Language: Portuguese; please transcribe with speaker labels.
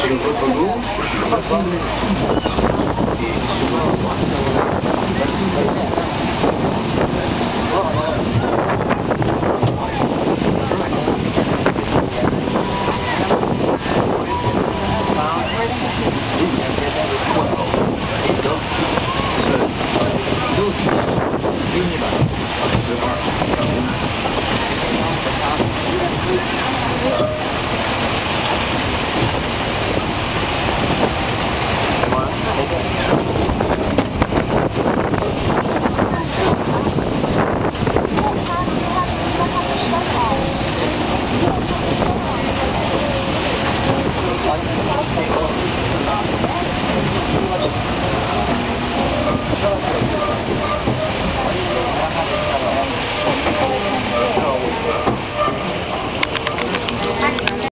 Speaker 1: sur votre gauche, E